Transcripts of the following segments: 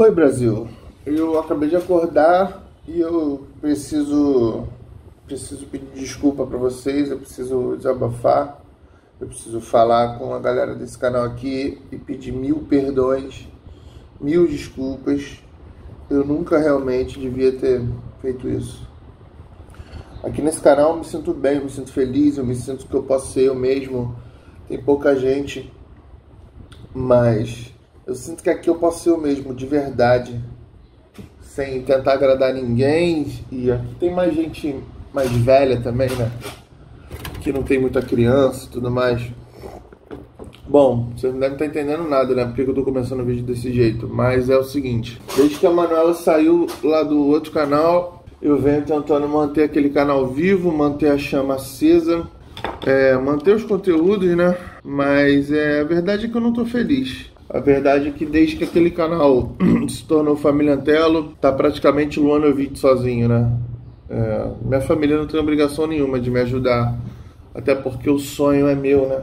Oi Brasil, eu acabei de acordar e eu preciso preciso pedir desculpa para vocês, eu preciso desabafar, eu preciso falar com a galera desse canal aqui e pedir mil perdões, mil desculpas. Eu nunca realmente devia ter feito isso. Aqui nesse canal eu me sinto bem, eu me sinto feliz, eu me sinto que eu posso ser eu mesmo. Tem pouca gente, mas eu sinto que aqui eu posso ser eu mesmo, de verdade, sem tentar agradar ninguém. E aqui tem mais gente mais velha também, né? Que não tem muita criança e tudo mais. Bom, vocês não devem estar entendendo nada, né? Porque eu tô começando o vídeo desse jeito. Mas é o seguinte: desde que a Manuela saiu lá do outro canal, eu venho tentando manter aquele canal vivo, manter a chama acesa, é, manter os conteúdos, né? Mas é, a verdade é que eu não tô feliz. A verdade é que desde que aquele canal se tornou Família Antelo, tá praticamente Luanovic sozinho, né? É, minha família não tem obrigação nenhuma de me ajudar, até porque o sonho é meu, né?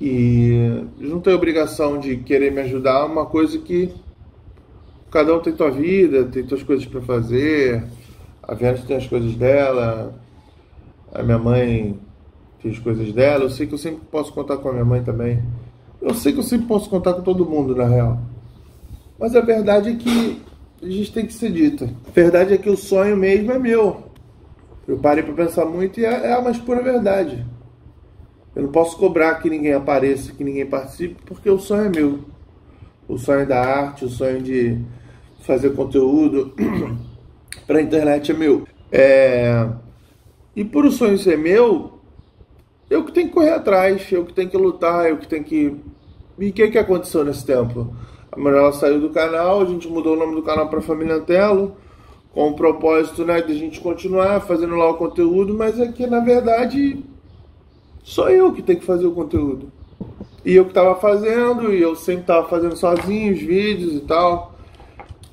E não tem obrigação de querer me ajudar, é uma coisa que cada um tem tua vida, tem tuas coisas para fazer. A Vênus tem as coisas dela, a minha mãe tem as coisas dela. Eu sei que eu sempre posso contar com a minha mãe também. Eu sei que eu sempre posso contar com todo mundo, na real. Mas a verdade é que a gente tem que ser dita. A verdade é que o sonho mesmo é meu. Eu parei para pensar muito e é, é a mais pura verdade. Eu não posso cobrar que ninguém apareça, que ninguém participe, porque o sonho é meu. O sonho da arte, o sonho de fazer conteúdo para a internet é meu. É... E por o sonho ser meu, eu que tenho que correr atrás, eu que tenho que lutar, eu que tenho que e o que, que aconteceu nesse tempo? A Manuela saiu do canal, a gente mudou o nome do canal para Família Antelo, com o propósito né, de a gente continuar fazendo lá o conteúdo, mas é que na verdade sou eu que tenho que fazer o conteúdo. E eu que estava fazendo, e eu sempre estava fazendo sozinho os vídeos e tal.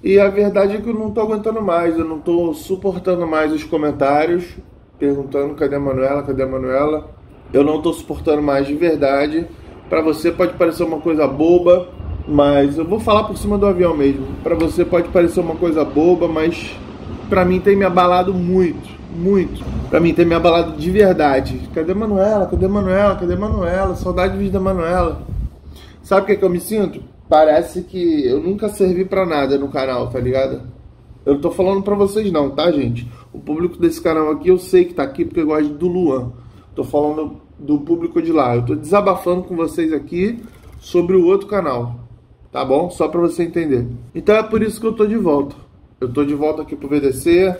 E a verdade é que eu não estou aguentando mais, eu não estou suportando mais os comentários perguntando cadê a Manuela, cadê a Manuela. Eu não estou suportando mais de verdade. Para você pode parecer uma coisa boba, mas eu vou falar por cima do avião mesmo. Para você pode parecer uma coisa boba, mas para mim tem me abalado muito, muito. Para mim tem me abalado de verdade. Cadê Manuela? Cadê Manuela? Cadê Manuela? Saudade de da Manuela. Sabe o que, é que eu me sinto? Parece que eu nunca servi para nada no canal, tá ligado? Eu não tô falando pra vocês não, tá, gente? O público desse canal aqui eu sei que tá aqui porque eu gosto do Luan. Tô falando do público de lá. Eu tô desabafando com vocês aqui sobre o outro canal, tá bom? Só para você entender. Então é por isso que eu tô de volta. Eu tô de volta aqui pro VDC,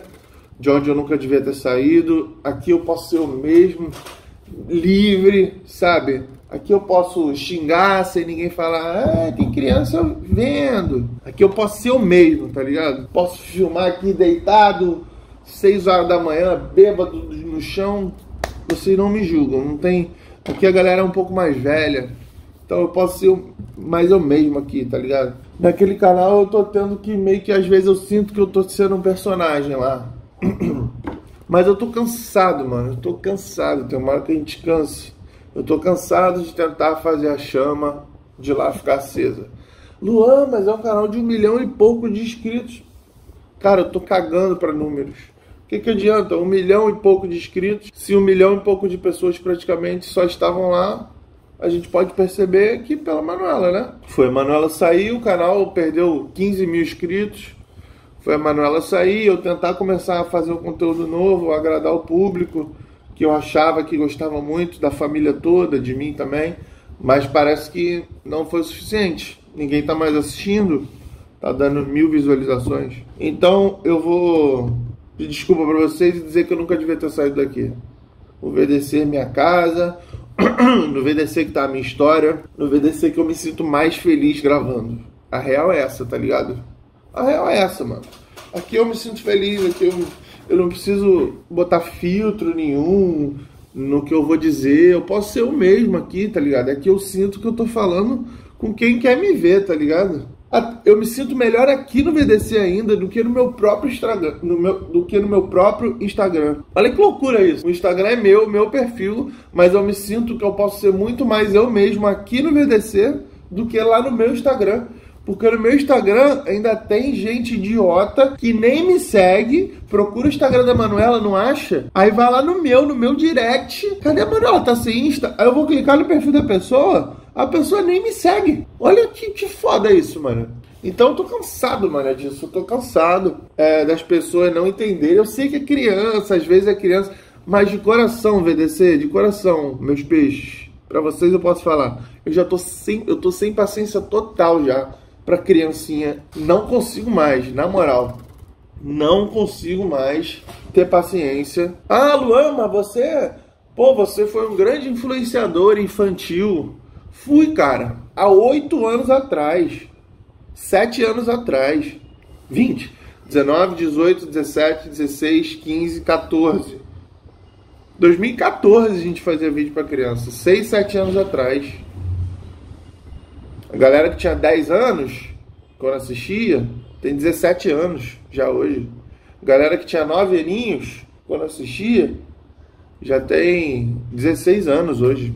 de onde eu nunca devia ter saído. Aqui eu posso ser o mesmo, livre, sabe? Aqui eu posso xingar sem ninguém falar, ah, tem criança vendo. Aqui eu posso ser o mesmo, tá ligado? Posso filmar aqui deitado, 6 horas da manhã, bêbado no chão, vocês não me julgam. Não tem. Aqui a galera é um pouco mais velha. Então eu posso ser mais eu mesmo aqui, tá ligado? Naquele canal eu tô tendo que meio que às vezes eu sinto que eu tô sendo um personagem lá. Mas eu tô cansado, mano. Eu tô cansado. Tem uma hora que a gente canse. Eu tô cansado de tentar fazer a chama de lá ficar acesa. Luan, mas é um canal de um milhão e pouco de inscritos. Cara, eu tô cagando para números que, que adianta? Um milhão e pouco de inscritos, se um milhão e pouco de pessoas praticamente só estavam lá, a gente pode perceber que pela Manuela, né? Foi a Manuela sair, o canal perdeu 15 mil inscritos. Foi a Manuela sair, eu tentar começar a fazer um conteúdo novo, agradar o público, que eu achava que gostava muito da família toda, de mim também, mas parece que não foi o suficiente. Ninguém está mais assistindo, tá dando mil visualizações. Então eu vou pedir desculpa para vocês e dizer que eu nunca devia ter saído daqui. O VDC é minha casa, no VDC que tá a minha história, no VDC que eu me sinto mais feliz gravando. A real é essa, tá ligado? A real é essa, mano. Aqui eu me sinto feliz, aqui eu, eu não preciso botar filtro nenhum no que eu vou dizer. Eu posso ser o mesmo aqui, tá ligado? Aqui eu sinto que eu tô falando com quem quer me ver, tá ligado? Eu me sinto melhor aqui no VDC ainda do que no meu próprio Instagram, no meu, do que no meu próprio Instagram. Olha que loucura isso. O Instagram é meu, meu perfil, mas eu me sinto que eu posso ser muito mais eu mesmo aqui no VDC do que lá no meu Instagram. Porque no meu Instagram ainda tem gente idiota que nem me segue, procura o Instagram da Manuela, não acha? Aí vai lá no meu, no meu direct. Cadê a Manuela? Tá sem Insta? Aí eu vou clicar no perfil da pessoa, a pessoa nem me segue. Olha que, que foda isso, mano. Então eu tô cansado, mano, disso. Eu tô cansado é, das pessoas não entenderem. Eu sei que é criança, às vezes é criança, mas de coração, VDC, de coração, meus peixes. Para vocês eu posso falar. Eu já tô sem, eu tô sem paciência total já para criancinha. Não consigo mais, na moral. Não consigo mais ter paciência. Ah, Luan, mas você, pô, você foi um grande influenciador infantil. Fui, cara, há oito anos atrás. Sete anos atrás. 20. 19, 18, 17, 16, 15, 14. 2014 a gente fazia vídeo para criança. 6, 7 anos atrás. A galera que tinha 10 anos, quando assistia, tem 17 anos já hoje. A galera que tinha 9 aninhos, quando assistia, já tem 16 anos hoje.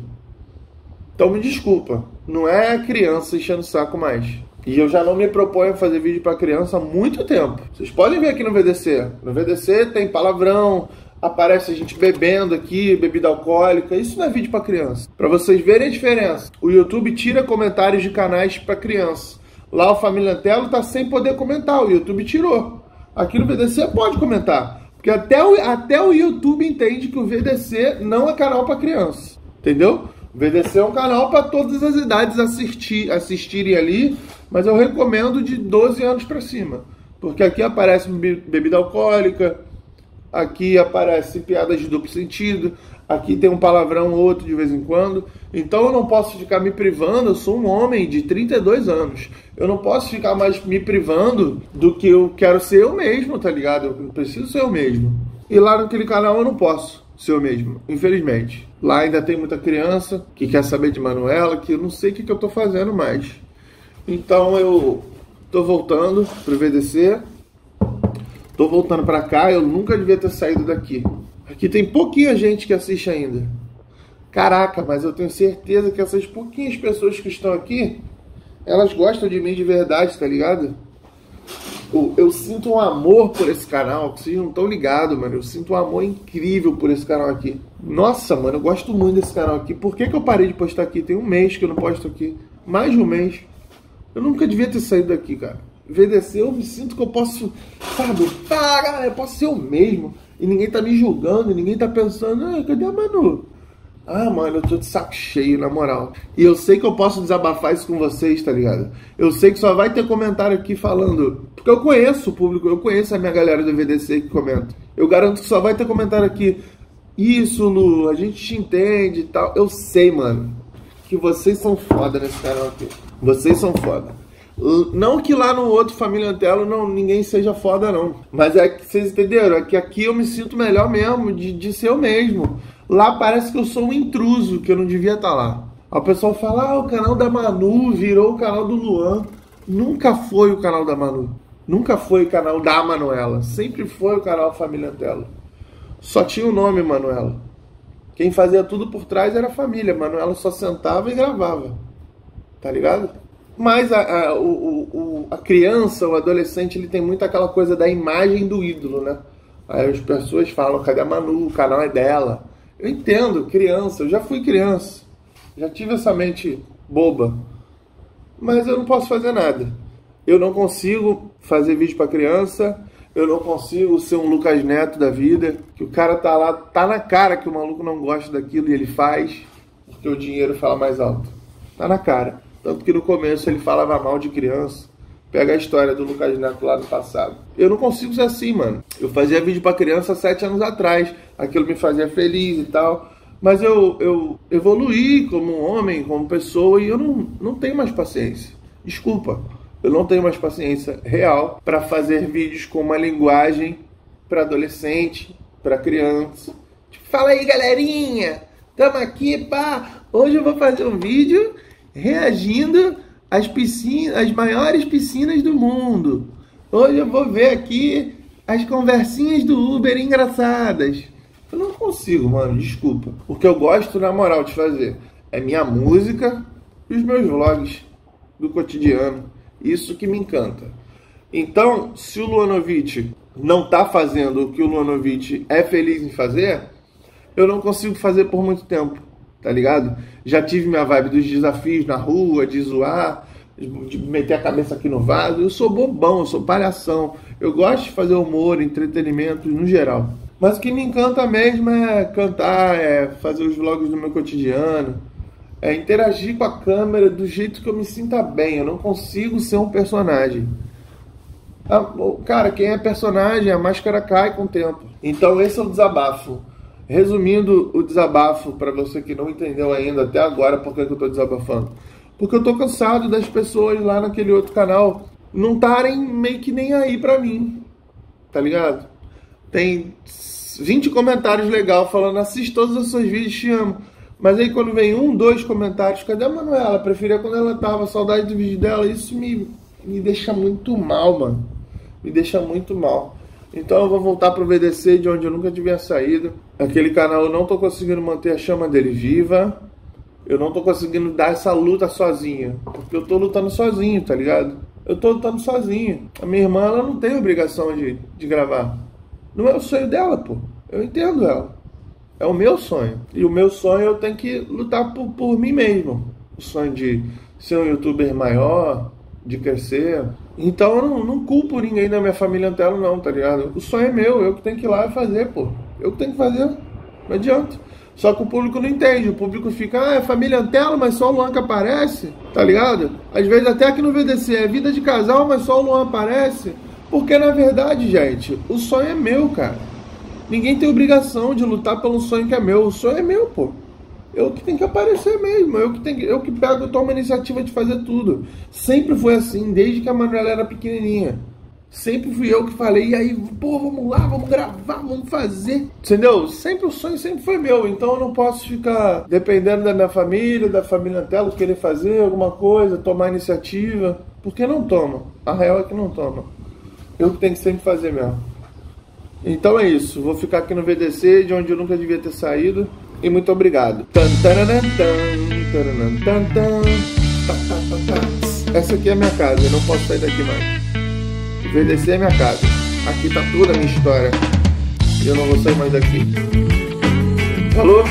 Então me desculpa, não é criança enchendo o saco mais. E eu já não me proponho a fazer vídeo para criança há muito tempo. Vocês podem ver aqui no VDC. No VDC tem palavrão, aparece a gente bebendo aqui, bebida alcoólica. Isso não é vídeo para criança. Para vocês verem a diferença. O YouTube tira comentários de canais para criança. Lá o Família Antelo tá sem poder comentar. O YouTube tirou. Aqui no VDC pode comentar. Porque até o, até o YouTube entende que o VDC não é canal para criança. Entendeu? VDC é um canal para todas as idades assistir, assistirem ali, mas eu recomendo de 12 anos para cima. Porque aqui aparece bebida alcoólica, aqui aparece piadas de duplo sentido, aqui tem um palavrão ou outro de vez em quando. Então eu não posso ficar me privando, eu sou um homem de 32 anos. Eu não posso ficar mais me privando do que eu quero ser eu mesmo, tá ligado? Eu preciso ser eu mesmo. E lá naquele canal eu não posso ser eu mesmo, infelizmente. Lá ainda tem muita criança que quer saber de Manuela, que eu não sei o que, que eu tô fazendo mais. Então eu tô voltando pro VDC. Tô voltando para cá, eu nunca devia ter saído daqui. Aqui tem pouquinha gente que assiste ainda. Caraca, mas eu tenho certeza que essas pouquinhas pessoas que estão aqui, elas gostam de mim de verdade, tá ligado? Eu, eu sinto um amor por esse canal, que vocês não estão ligados, mano. Eu sinto um amor incrível por esse canal aqui. Nossa, mano, eu gosto muito desse canal aqui. Por que, que eu parei de postar aqui? Tem um mês que eu não posto aqui. Mais de um mês. Eu nunca devia ter saído daqui, cara. VDC, eu me sinto que eu posso, sabe, tá, galera, eu posso ser o mesmo. E ninguém tá me julgando, ninguém tá pensando, ah, cadê a Manu? Ah, mano, eu tô de saco cheio, na moral. E eu sei que eu posso desabafar isso com vocês, tá ligado? Eu sei que só vai ter comentário aqui falando. Porque eu conheço o público, eu conheço a minha galera do VDC que comenta. Eu garanto que só vai ter comentário aqui. Isso, Lu, a gente te entende e tal. Eu sei, mano, que vocês são foda nesse canal aqui. Vocês são foda. Não que lá no outro Família Antelo não, ninguém seja foda, não. Mas é que vocês entenderam? É que aqui eu me sinto melhor mesmo, de, de ser eu mesmo. Lá parece que eu sou um intruso, que eu não devia estar tá lá. O pessoal fala, ah, o canal da Manu virou o canal do Luan. Nunca foi o canal da Manu. Nunca foi o canal da Manuela. Sempre foi o canal Família Antelo. Só tinha o nome Manuela. Quem fazia tudo por trás era a família. Manuela só sentava e gravava. Tá ligado? Mas a, a, o, o, a criança, o adolescente, ele tem muito aquela coisa da imagem do ídolo, né? Aí as pessoas falam, cadê a Manu? O canal é dela. Eu entendo, criança, eu já fui criança, já tive essa mente boba, mas eu não posso fazer nada. Eu não consigo fazer vídeo para criança, eu não consigo ser um Lucas Neto da vida, que o cara tá lá, tá na cara que o maluco não gosta daquilo e ele faz, porque o dinheiro fala mais alto. Tá na cara. Tanto que no começo ele falava mal de criança. Pega a história do Lucas Neto lá no passado. Eu não consigo ser assim, mano. Eu fazia vídeo para criança sete anos atrás. Aquilo me fazia feliz e tal. Mas eu, eu evoluí como homem, como pessoa, e eu não, não tenho mais paciência. Desculpa. Eu não tenho mais paciência real para fazer vídeos com uma linguagem para adolescente, para criança. Tipo, fala aí, galerinha. Tamo aqui, pá. Hoje eu vou fazer um vídeo reagindo as piscinas, as maiores piscinas do mundo. Hoje eu vou ver aqui as conversinhas do Uber engraçadas. Eu não consigo, mano, desculpa. O que eu gosto, na moral, de fazer é minha música e os meus vlogs do cotidiano. Isso que me encanta. Então, se o Luanovic não está fazendo o que o Luanovic é feliz em fazer, eu não consigo fazer por muito tempo, tá ligado? Já tive minha vibe dos desafios na rua, de zoar, de meter a cabeça aqui no vaso. Eu sou bobão, eu sou palhação. Eu gosto de fazer humor, entretenimento no geral. Mas o que me encanta mesmo é cantar, é fazer os vlogs do meu cotidiano, é interagir com a câmera do jeito que eu me sinta bem. Eu não consigo ser um personagem. Ah, cara, quem é personagem, a máscara cai com o tempo. Então esse é o desabafo. Resumindo o desabafo, para você que não entendeu ainda até agora por que eu estou desabafando. Porque eu tô cansado das pessoas lá naquele outro canal não estarem meio que nem aí pra mim. Tá ligado? Tem 20 comentários legal falando, assiste todos os seus vídeos, te amo. Mas aí quando vem um, dois comentários, cadê a Manuela? Preferia quando ela tava, saudade do vídeo dela. Isso me, me deixa muito mal, mano. Me deixa muito mal. Então eu vou voltar pro VDC de onde eu nunca tivia saído. Aquele canal eu não tô conseguindo manter a chama dele viva eu não tô conseguindo dar essa luta sozinha. Porque eu tô lutando sozinho, tá ligado? Eu tô lutando sozinho. A minha irmã, ela não tem obrigação de, de gravar. Não é o sonho dela, pô. Eu entendo ela. É o meu sonho. E o meu sonho eu tenho que lutar por, por mim mesmo. O sonho de ser um youtuber maior, de crescer. Então eu não, não culpo ninguém da minha família Antelo, não, tá ligado? O sonho é meu, eu que tenho que ir lá e fazer, pô. Eu que tenho que fazer. Não adianta. Só que o público não entende. O público fica, ah, é família Antelo, mas só o Luan que aparece, tá ligado? Às vezes até aqui no VDC é vida de casal, mas só o Luan aparece. Porque na verdade, gente, o sonho é meu, cara. Ninguém tem obrigação de lutar pelo sonho que é meu. O sonho é meu, pô. Eu que tenho que aparecer mesmo. Eu que, tenho, eu que pego, eu tomo a iniciativa de fazer tudo. Sempre foi assim, desde que a Manuela era pequenininha. Sempre fui eu que falei, e aí, pô, vamos lá, vamos gravar, vamos fazer. Entendeu? Sempre o sonho sempre foi meu, então eu não posso ficar dependendo da minha família, da família Antelo, querer fazer alguma coisa, tomar iniciativa. Porque não toma. A real é que não toma. Eu que tenho que sempre fazer mesmo. Então é isso. Vou ficar aqui no VDC, de onde eu nunca devia ter saído. E muito obrigado. Essa aqui é a minha casa, eu não posso sair daqui mais. VDC é minha casa. Aqui tá toda a minha história. Eu não vou sair mais daqui. Falou?